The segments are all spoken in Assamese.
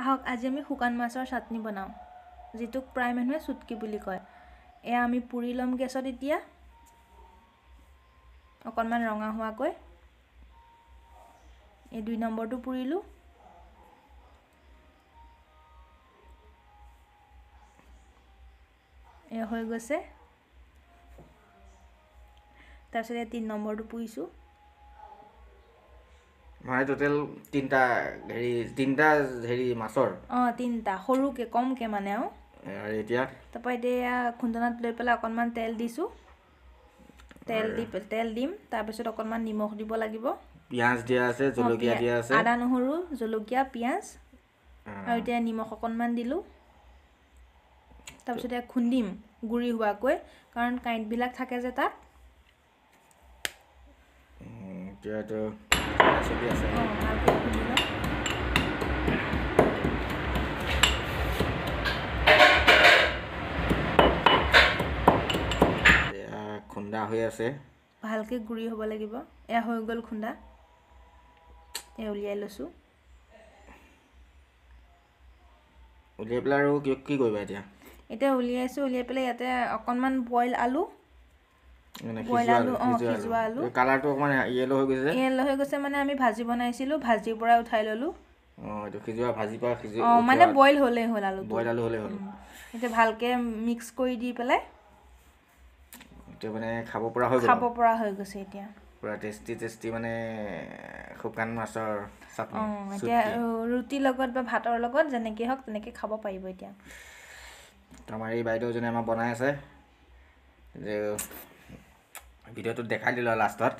আহক আজি আমি শুকান মাছৰ চাটনি বনাওঁ যিটোক প্ৰায় মানুহে চুটকি বুলি কয়। এয়া আমি পুৰি ল'ম গেছত এতিয়া। অকণমান ৰঙা হোৱাকৈ এই দুই নম্বৰটো পুৰিলোঁ। এয়া হৈ গৈছে। তাৰপিছত এই তিনি নম্বৰটো পুৰিছোঁ। মানে টোটেল তিনিটা হেৰি তিনিটা হেৰি মাছৰ। অঁ তিনিটা সৰুকৈ কমকৈ মানে আৰু আৰু এতিয়া? তাৰপৰা এতিয়া খুন্দনাত লৈ পেলাই অকণমান তেল দিছোঁ। তেল দি তেল দিম তাৰপিছত অকণমান নিমখ দিব লাগিব। পিঁয়াজ দিয়া আছে জলকীয়া দিয়া আছে। আদা নহৰু জলকীয়া পিঁয়াজ আৰু এতিয়া নিমখ অকণমান দিলোঁ। তাৰপিছত এতিয়া খুন্দিম গুড়ি হোৱাকৈ কাৰণ কাঁইটবিলাক থাকে যে তাত। উম, এতিয়াতো চলি আছে খুন্দি হৈ আছে ভালকৈ গুড়ি হ'ব লাগিব। এয়া হৈ গ'ল খুন্দা। এয়া উলিয়াই লৈছোঁ। উলিয়াই পেলাই আৰু কি কৰিবা এতিয়া? এতিয়া উলিয়াইছোঁ উলিয়াই পেলাই ইয়াতে অকণমান বইল আলু। আলু, অঁ, আলু। কালাৰটো অকণমান য়েলো হৈ গৈছে যে? এয়া হৈ গৈছে মানে আমি ভাজি বনাইছিলোঁ ভাজিৰ পৰা উঠাই ল'লোঁ। মানে বইল হ'লেই হ'ল আলুটো। বইল আলু হ'লেই হ'ল। এতিয়া ভালকৈ মিক্স কৰি দি পেলাই এতিয়া মানে খাব পৰা হৈ খাব পৰা হৈ গৈছে এতিয়া। পূৰা টেষ্টি টেষ্টি মানে শুকান মাছৰ চাটনি। এতিয়া ৰুটিৰ লগত বা ভাতৰ লগত যেনেকৈ হওক তেনেকৈ খাব পাৰিব এতিয়া। আমাৰ এই বাইদেউজনে আমাক বনাই আছে। যে ভিডিঅ'টোত দেখাই দিলোঁ লাষ্টত।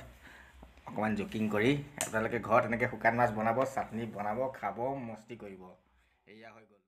অকণমান জুকিং কৰি আপোনালোকে ঘৰত এনেকৈ শুকান মাছ বনাব চাটনি বনাব খাব মস্তি কৰিব। এয়া হৈ গ'ল।